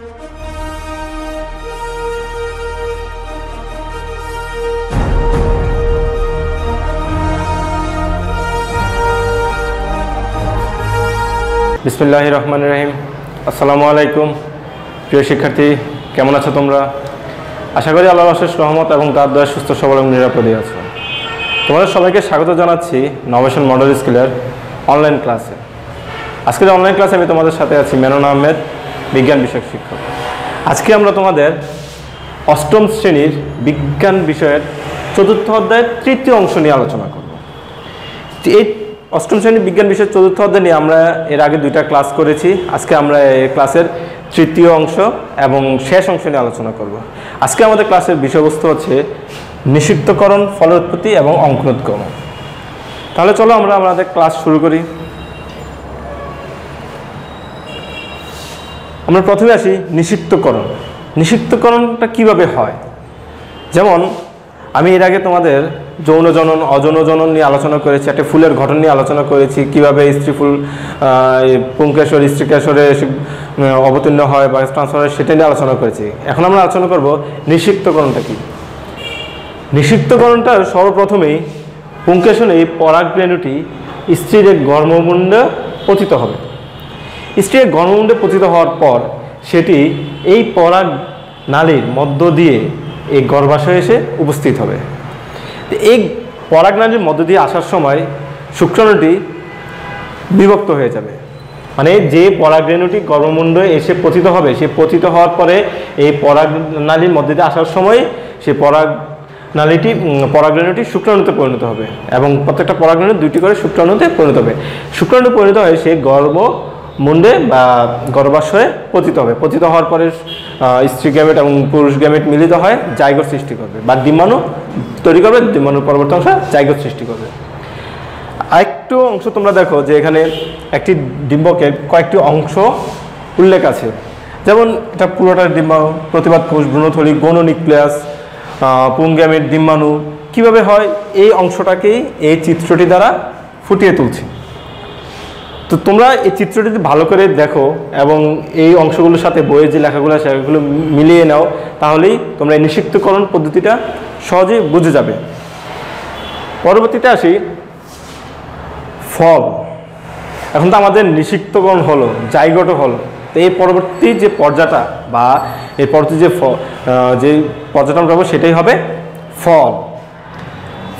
বিসমুল্লাহ রহমান রহিম আসসালামু আলাইকুম প্রিয় শিক্ষার্থী, কেমন আছো তোমরা? আশা করি আল্লাহ অশেষ রহমত এবং তার দয়া সুস্থ, সবল এবং নিরাপদে আছো। তোমাদের সবাইকে স্বাগত জানাচ্ছি নবেশন মডেল স্কুলের অনলাইন ক্লাসে আজকের অনলাইন ক্লাসে আমি তোমাদের সাথে আছি মেনন আহমেদ বিজ্ঞান বিষয়ক শিক্ষক। আজকে আমরা তোমাদের অষ্টম শ্রেণির বিজ্ঞান বিষয়ের চতুর্থ অধ্যায়ের তৃতীয় অংশ নিয়ে আলোচনা করব। এই অষ্টম শ্রেণির বিজ্ঞান বিষয়ের চতুর্থ অধ্যায় নিয়ে আমরা এর আগে দুইটা ক্লাস করেছি। আজকে আমরা এই ক্লাসের তৃতীয় অংশ এবং শেষ অংশ নিয়ে আলোচনা করব। আজকে আমাদের ক্লাসের বিষয়বস্তু হচ্ছে নিষিদ্ধকরণ ফলোৎপত্তি এবং অঙ্কুনোৎগমন তাহলে চলো আমরা আমাদের ক্লাস শুরু করি। আমরা প্রথমে আসি নিষিদ্ধকরণ। নিষিদ্ধকরণটা কীভাবে হয়? যেমন, আমি এর আগে তোমাদের যৌন জনন, অযৌন জনন নিয়ে আলোচনা করেছি, একটা ফুলের গঠন নিয়ে আলোচনা করেছি, কীভাবে স্ত্রী ফুল পুঙ্কেশ্বর স্ত্রীকেশ্বরে অবতীর্ণ হয় বা ট্রান্সফার হয়, সেটা নিয়ে আলোচনা করেছি। এখন আমরা আলোচনা করব নিষিক্তকরণটা কি? নিষিক্তকরণটার সর্বপ্রথমেই পুঙ্কেশনে পরাগরেণুটি স্ত্রীর এক গর্ভমুণ্ডে পতিত হবে। স্ত্রীর গর্ভমুণ্ডে পতিত হওয়ার পর সেটি এই পরাগ নালীর মধ্য দিয়ে এই গর্ভাশয়ে এসে উপস্থিত হবে। এই পরাগ নালীর মধ্য দিয়ে আসার সময় শুক্রাণুটি বিভক্ত হয়ে যাবে। মানে যে পরাগরেণুটি গর্ভমুণ্ডে এসে পতিত হবে, সে পতিত হওয়ার পরে এই পরাগ নালীর মধ্যে দিয়ে আসার সময় সেই পরাগ নালীটি পরাগরেণুটি শুক্রাণুতে পরিণত হবে এবং প্রত্যেকটা পরাগরেণু দুইটি করে শুক্রাণুতে পরিণত হবে। শুক্রাণু পরিণত হয়ে সে গর্ভ মুন্ডে বা গর্ভাশয়ে পতিত হবে। পতিত হওয়ার পরে স্ত্রী গ্যামেট এবং পুরুষ গ্যামেট মিলিত হয় জায়গর সৃষ্টি করবে। বা ডিম্বাণু তৈরি করবে, ডিম্বাণুর পরবর্তী অংশ জায়গর সৃষ্টি করবে। আরেকটু অংশ তোমরা দেখো যে এখানে একটি ডিম্বকের কয়েকটি অংশ উল্লেখ আছে। যেমন এটা পুরোটা ডিম্বাণু, প্রতিবাদ কোষ ভ্রূণথলি, গৌণ নিউক্লিয়াস পুংগ্যামের ডিম্বাণু। কীভাবে হয়? এই অংশটাকেই এই চিত্রটি দ্বারা ফুটিয়ে তুলছি। তো তোমরা এই চিত্রটি ভালো করে দেখো এবং এই অংশগুলোর সাথে বইয়ের যে লেখাগুলো সেগুলো মিলিয়ে নাও, তাহলেই তোমরা এই নিষিক্তকরণ পদ্ধতিটা সহজেই বুঝে যাবে। পরবর্তীতে আসি ফল এখন তো আমাদের নিষিক্তকরণ হলো জায়গত হলো। তো এই পরবর্তী যে পর্যাটা বা এর পরবর্তী যে যে পর্যাটা আমরা সেটাই হবে ফল।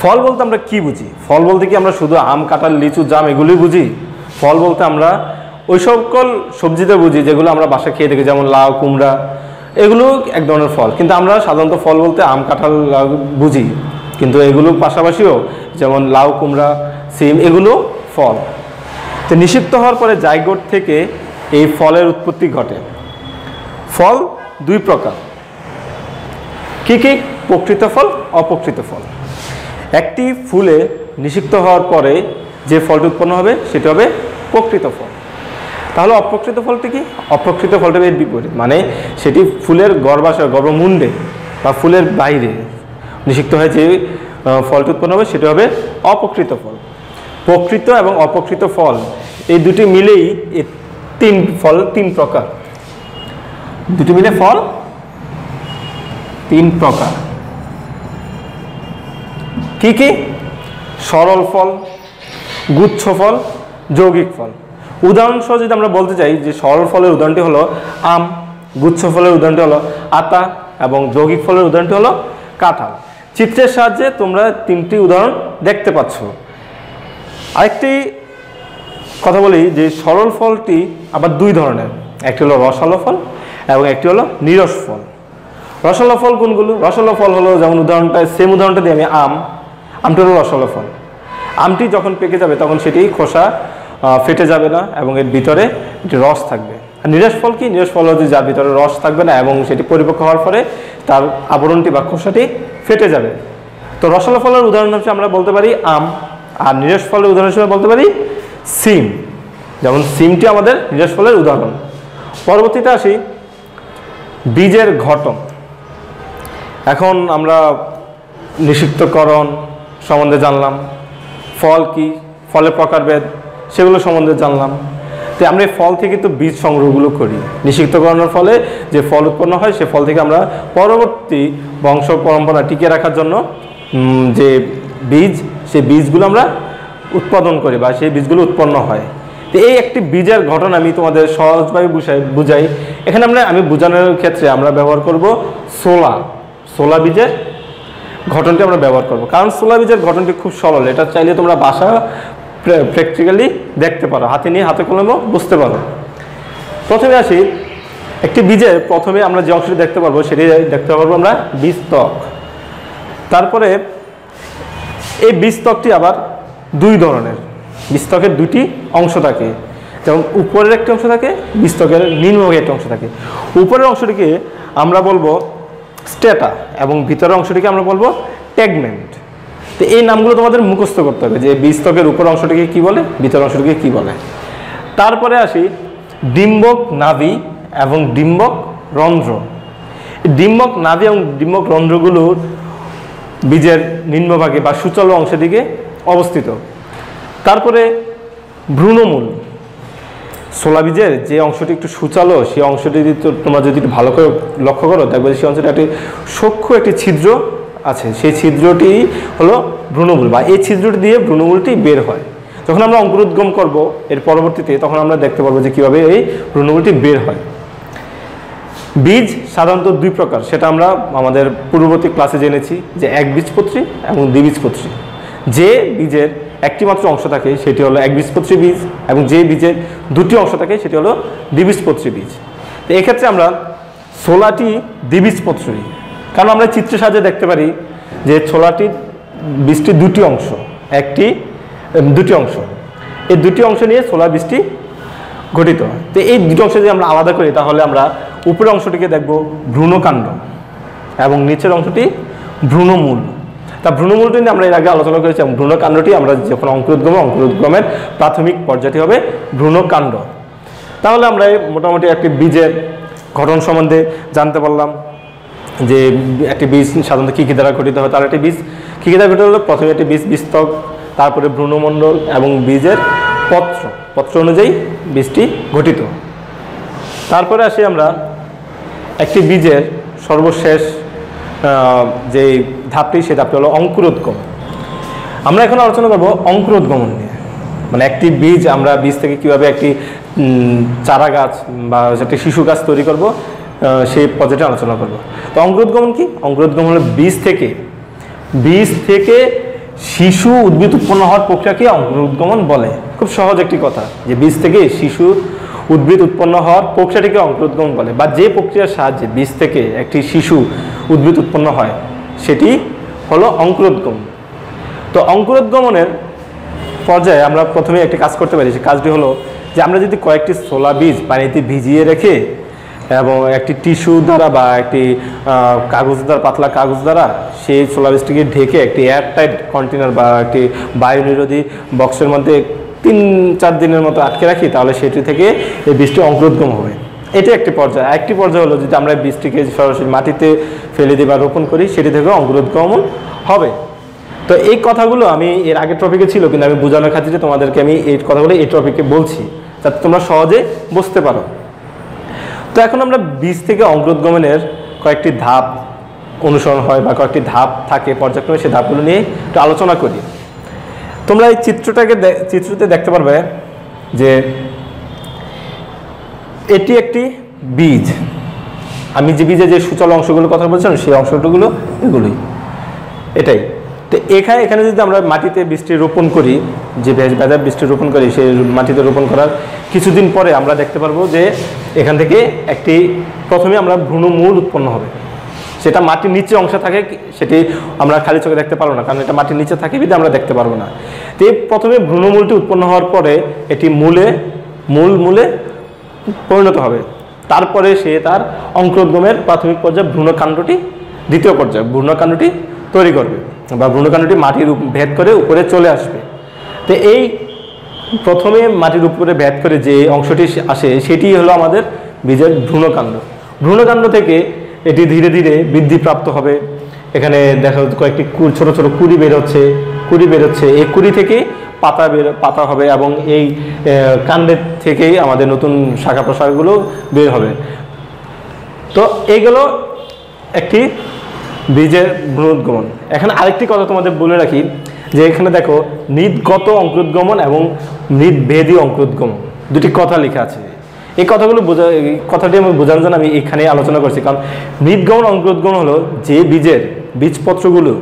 ফল বলতে আমরা কি বুঝি? ফল বলতে কি আমরা শুধু আম, কাঁঠাল, লিচু, জাম, এগুলোই বুঝি? ফল বলতে আমরা ওই সকল সবজিতে বুঝি, যেগুলো আমরা বাসা খেয়ে থাকি, যেমন লাউ, কুমড়া, এগুলো এক ধরনের ফল। কিন্তু আমরা সাধারণত ফল বলতে আম, কাঁঠাল বুঝি। কিন্তু এগুলোর পাশাপাশিও যেমন লাউ, কুমড়া, সিম, এগুলো ফল। তো নিষিদ্ধ হওয়ার পরে জায়গোট থেকে এই ফলের উৎপত্তি ঘটে। ফল দুই প্রকার। কি কি? প্রকৃত ফল, অপ্রকৃত ফল। একটি ফুলে নিষিক্ত হওয়ার পরে যে ফলটি উৎপন্ন হবে, সেটা হবে প্রকৃত ফল। তাহলে অপ্রকৃত ফলটি কি? অপ্রকৃত ফলটা এর বিপরীত। মানে সেটি ফুলের গর্ভাশয়, গর্ভমুণ্ডে বা ফুলের বাইরে নিষিক্ত হয়ে যে ফলটি উৎপন্ন হবে, সেটা হবে অপ্রকৃত ফল। প্রকৃত এবং অপ্রকৃত ফল, এই দুটি মিলেই তিন ফল, তিন প্রকার। দুটি মিলে ফল, তিন প্রকার। কি কি? সরল ফল, গুচ্ছ ফল যৌগিক ফল। উদাহরণসহ যদি আমরা বলতে চাই যে সরল ফলের উদাহরণটি হলো আম, গুচ্ছ ফলের উদাহরণটি হলো আতা এবং যৌগিক ফলের উদাহরণটি হলো কাঁঠাল। চিত্রের সাহায্যে তোমরা তিনটি উদাহরণ দেখতে পাচ্ছ। আরেকটি কথা বলি যে সরল ফলটি আবার দুই ধরনের। একটি হলো রসালো ফল এবং একটি হলো নিরস ফল। রসালো ফল কোনগুলো? রসালো ফল হলো যেমন উদাহরণটা সেম উদাহরণটা দিই আমি আম, আমটি হলো রসালো ফল। আমটি যখন পেকে যাবে তখন সেটি খোসা ফেটে যাবে না এবং এর ভিতরে রস থাকবে। আর নিরাশ ফল কি? নিরাশ ফল হচ্ছে যার ভিতরে রস থাকবে না এবং সেটি পরিপক্ক হওয়ার পরে তার আবরণটি বা খোসাটি ফেটে যাবে। তো রসালো ফলের উদাহরণ হিসেবে আমরা বলতে পারি আম, আর নিরাশ ফলের উদাহরণ হিসেবে বলতে পারি সিম। যেমন সিমটি আমাদের নিরাশ ফলের উদাহরণ। পরবর্তীতে আসি বীজের ঘটন। এখন আমরা নিষিক্তকরণ সম্বন্ধে জানলাম। ফল কি? ফলের প্রকারভেদ সেগুলো সম্বন্ধে জানলাম। তো আমরা এই ফল থেকে তো বীজ সংগ্রহগুলো করি। নিষিক্তকরণের ফলে যে ফল উৎপন্ন হয়, সে ফল থেকে আমরা পরবর্তী বংশ পরম্পরা টিকিয়ে রাখার জন্য যে বীজ, সেই বীজগুলো আমরা উৎপাদন করি বা সেই বীজগুলো উৎপন্ন হয়। তো এই একটি বীজের ঘটনা আমি তোমাদের সহজভাবে বুঝাই বুঝাই। এখানে আমরা, আমি বোঝানোর ক্ষেত্রে আমরা ব্যবহার করব সোলা। সোলা বীজের ঘটনটি আমরা ব্যবহার করব। কারণ সোলা বীজের ঘটনটি খুব সরল। এটা চাইলে তোমরা বাসা প্র্যাকটিক্যালি দেখতে পারো, হাতে নিয়ে হাতে কলমও বুঝতে পারো। প্রথমে আসি, একটি বীজের প্রথমে আমরা যে অংশটি দেখতে পারব, সেটি দেখতে পারব আমরা বীজতক তারপরে এই বীজতকটি আবার দুই ধরনের বীজতকের দুটি অংশ থাকে। যেমন উপরের একটি অংশ থাকে বীজতকের নিম্নভাগে একটি অংশ থাকে। উপরের অংশটিকে আমরা বলব স্টেটা এবং ভিতরের অংশটিকে আমরা বলব ট্যাগমেন্ট তো এই নামগুলো তোমাদের মুখস্থ করতে হবে, যে বীজতকের উপর অংশটিকে কি বলে ভিতরের অংশটিকে কি বলে। তারপরে আসি, ডিম্বক নাভি এবং ডিম্বক রন্ধ্র। ডিম্বক নাভি এবং ডিম্বক রন্ধ্রগুলোর বীজের নিম্নভাগে বা সুচল অংশের দিকে অবস্থিত। তারপরে ভ্রূণমূল। সোলা বীজের যে অংশটি একটু সুচালো, সেই অংশটি তোমরা যদি একটু ভালো করে লক্ষ্য করো, দেখবে সেই অংশটি একটি সূক্ষ্ম একটি ছিদ্র আছে। সেই ছিদ্রটি হলো ভ্রূণমূল বা এই ছিদ্রটি দিয়ে ভ্রূণমূলটি বের হয়। যখন আমরা অঙ্কুরোদ্গম করব এর পরবর্তীতে, তখন আমরা দেখতে পারব যে কীভাবে এই ভ্রূণমূলটি বের হয়। বীজ সাধারণত দুই প্রকার। সেটা আমরা আমাদের পূর্ববর্তী ক্লাসে জেনেছি যে এক বীজপত্রী এবং দ্বিবীজপত্রী যে বীজের একটি মাত্র অংশ থাকে, সেটি হলো এক বীজপত্রী বীজ এবং যে বীজের দুটি অংশ থাকে, সেটি হলো দ্বিবীজপত্রী বীজ। তো এক্ষেত্রে আমরা ছোলাটি দ্বিবীজপত্রী কারণ আমরা চিত্র সাহায্যে দেখতে পারি যে ছোলাটি বীজটির দুটি অংশ, একটি দুটি অংশ। এই দুটি অংশ নিয়ে ছোলা বৃষ্টি গঠিত তো এই দুটো অংশ যদি আমরা আলাদা করি, তাহলে আমরা উপরের অংশটিকে দেখব ভ্রূণকাণ্ড এবং নিচের অংশটি ভ্রূণমূল। তা ভ্রূণমূলটি নিয়ে আমরা এর আগে আলোচনা করেছি এবং ভ্রূণকাণ্ডটি আমরা যখন অঙ্কুরোদ্গম অঙ্কুরোদ্গমের প্রাথমিক পর্যায়টি হবে ভ্রূণকাণ্ড। তাহলে আমরা মোটামুটি একটি বীজের গঠন সম্বন্ধে জানতে পারলাম। যে একটি বীজ সাধারণত কী কী দ্বারা গঠিত হয়, তার একটি বীজ। কী কী দ্বারা গঠিত হলো? প্রথমে একটি বীজ বীজতক তারপরে ভ্রূণমণ্ডল এবং বীজের পত্র। পত্র অনুযায়ী বীজটি গঠিত। তারপরে আসি আমরা একটি বীজের সর্বশেষ যে ধাপটি সে ধাপটি হলো অঙ্কুরোদ্গম। আমরা এখন আলোচনা করব অঙ্কুরোদ্গমন নিয়ে। মানে একটি বীজ, আমরা বীজ থেকে কীভাবে একটি চারা গাছ বা একটি শিশু গাছ তৈরি করব সেই পর্যায়টি আলোচনা করব। তো অঙ্কুরোদ্গমন কি? অঙ্কুরোদ্গমন হলো বীজ থেকে। বীজ থেকে শিশু উদ্ভিদ উৎপন্ন হওয়ার প্রক্রিয়াকে অঙ্কুরোদ্গমন বলে। খুব সহজ একটি কথা যে বীজ থেকে শিশু উদ্ভিদ উৎপন্ন হওয়ার প্রক্রিয়াটিকে অঙ্কুরোদ্গমন বলে বা যে প্রক্রিয়ার সাহায্যে বীজ থেকে একটি শিশু উদ্ভিদ উৎপন্ন হয়, সেটি হলো অঙ্কুরোদ্গমন তো অঙ্কুরোদ্গমনের পর্যায়ে আমরা প্রথমে একটি কাজ করতে পারি। সে কাজটি হলো যে আমরা যদি কয়েকটি ছোলা বীজ পানিতে ভিজিয়ে রেখে এবং একটি টিস্যু দ্বারা বা একটি কাগজ দ্বারা, পাতলা কাগজ দ্বারা সেই ছোলা বীজটিকে ঢেকে একটি এয়ারটাইট কন্টেনার বা একটি বায়ু নিরোধী বক্সের মধ্যে তিন, চার দিনের মতো আটকে রাখি, তাহলে সেটি থেকে এই বীজটি অঙ্কুরোদ্গম হবে। এটি একটি পর্যায়। একটি পর্যায় হলো যদি আমরা বীজটিকে সরাসরি মাটিতে ফেলে দিই বা রোপণ করি, সেটি থেকে অঙ্কুরোদ্গমন হবে। তো এই কথাগুলো আমি এর আগের টপিকে ছিল, কিন্তু আমি বোঝানোর খাতিরে তোমাদেরকে আমি এই কথাগুলো এই টপিকে বলছি, যাতে তোমরা সহজে বুঝতে পারো। তো এখন আমরা বীজ থেকে অঙ্কুরোদ্গমনের কয়েকটি ধাপ অনুসরণ হয় বা কয়েকটি ধাপ থাকে পর্যায়ক্রমে সেই ধাপগুলো নিয়ে একটু আলোচনা করি। তোমরা এই চিত্রটাকে চিত্রতে দেখতে পারবে যে এটি একটি বীজ। আমি যে বীজে যে সুচল অংশগুলোর কথা বলছিলাম, সেই অংশগুলো এগুলোই। এটাই। তো এখানে এখানে যদি আমরা মাটিতে বীজটি রোপণ করি, যে ভেজা বীজটি রোপণ করি, সেই মাটিতে রোপণ করার কিছুদিন পরে আমরা দেখতে পারব যে এখান থেকে একটি, প্রথমে আমরা ভ্রূণমূল উৎপন্ন হবে। সেটা মাটির নিচে অংশে থাকে, সেটি আমরা খালি চোখে দেখতে পারব না, কারণ এটা মাটির নিচে থাকে বিধে আমরা দেখতে পারব না। তো প্রথমে ভ্রূণমূলটি উৎপন্ন হওয়ার পরে এটি মূলে, মূল মূলে পরিণত হবে। তারপরে সে তার অঙ্কুরোদ্গমের প্রাথমিক পর্যায়ে ভ্রূণকাণ্ডটি, দ্বিতীয় পর্যায়ে ভ্রূণকাণ্ডটি তৈরি করবে বা ভ্রূণকাণ্ডটি মাটির ভেদ করে উপরে চলে আসবে। তো এই প্রথমে মাটির উপরে ভেদ করে যে অংশটি আসে, সেটি হলো আমাদের বীজের ভ্রূণকাণ্ড। ভ্রূণকাণ্ড থেকে এটি ধীরে ধীরে বৃদ্ধি প্রাপ্ত হবে। এখানে দেখা যাচ্ছে কয়েকটি ছোট ছোট কুড়ি বেরোচ্ছে, কুড়ি বের হচ্ছে এই কুড়ি থেকে পাতা বের, পাতা হবে এবং এই কাণ্ডের থেকেই আমাদের নতুন শাখা প্রশাখাগুলো বের হবে। তো এইগুলো একটি বীজের ভ্রূণোদ্গমন এখানে আরেকটি কথা তোমাদের বলে রাখি, যে এখানে দেখো মৃদগত অঙ্কুরোদ্গমন এবং মৃদভেদী অঙ্কুরোদ্গমন। দুটি কথা লেখা আছে। এই কথাগুলো বোঝা কথাটি আমি বোঝানোর জন্য আমি এখানে আলোচনা করছি। কারণ মৃদগমন অঙ্কুরোদ্গমন হলো যে বীজের বীজপত্রগুলো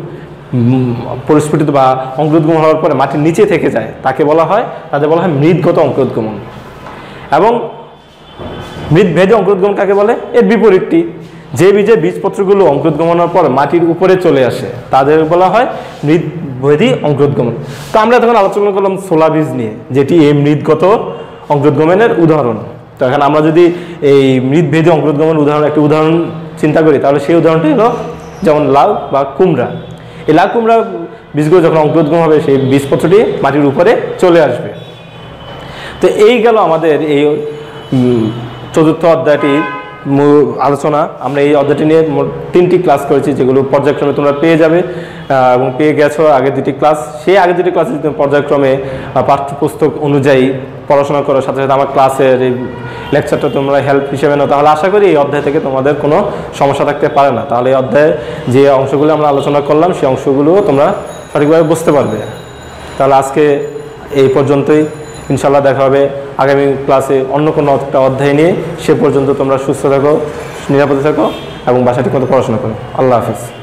পরিস্ফুটিত বা অঙ্কুরোদ্গমন হওয়ার পরে মাটির নিচে থেকে যায়, তাকে বলা হয়, তাদের বলা হয় মৃদগত অঙ্কুরোদ্গমন। এবং মৃদভেদে অঙ্কুরোদ্গমন কাকে বলে? এর বিপরীতটি। যে বীজে বীজপত্রগুলো অঙ্কুরোদ্গমনের পর মাটির উপরে চলে আসে, তাদের বলা হয় মৃদভেদী অঙ্কুরোদ্গমন তো আমরা তখন আলোচনা করলাম সোলা বীজ নিয়ে, যেটি এই মৃদগত অঙ্কুরোদ্গমনের উদাহরণ। তো এখন আমরা যদি এই মৃদভেদী অঙ্কুরোদ্গমনের উদাহরণ, একটি উদাহরণ চিন্তা করি, তাহলে সেই উদাহরণটি হলো যেমন লাউ বা কুমড়া। এই লাউ কুমড়া বীজগুলো যখন অঙ্কুরোদ্গম হবে, সেই বীজপত্রটি মাটির উপরে চলে আসবে। তো এই গেল আমাদের এই চতুর্থ অধ্যায়টির মূল আলোচনা। আমরা এই অধ্যায়টি নিয়ে তিনটি ক্লাস করেছি, যেগুলো পর্যায়ক্রমে তোমরা পেয়ে যাবে এবং পেয়ে গেছো আগের দুটি ক্লাস। সেই আগের দুটি ক্লাসে তুমি পর্যায়ক্রমে পাঠ্যপুস্তক অনুযায়ী পড়াশোনা করার সাথে সাথে আমার ক্লাসের এই লেকচারটা তোমরা হেল্প হিসেবে নাও, তাহলে আশা করি এই অধ্যায় থেকে তোমাদের কোনো সমস্যা থাকতে পারে না। তাহলে এই অধ্যায়ে যে অংশগুলো আমরা আলোচনা করলাম, সেই অংশগুলোও তোমরা সঠিকভাবে বুঝতে পারবে। তাহলে আজকে এই পর্যন্তই। ইনশাল্লাহ দেখা হবে আগামী ক্লাসে অন্য কোনো একটা অধ্যায় নিয়ে সে পর্যন্ত তোমরা সুস্থ থাকো, নিরাপদে থাকো এবং বাসাটি মতো পড়াশোনা করো। আল্লাহ হাফিজ।